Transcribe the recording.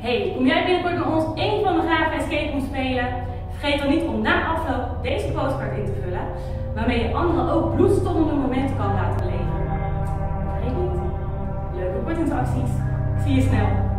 Hey, kom jij binnenkort met ons één van de gave en rooms spelen? Vergeet dan niet om na afloop deze postcard in te vullen, waarmee je anderen ook bloedstollende momenten kan laten leven. Vergeet niet, leuke kortingsacties. Zie je snel.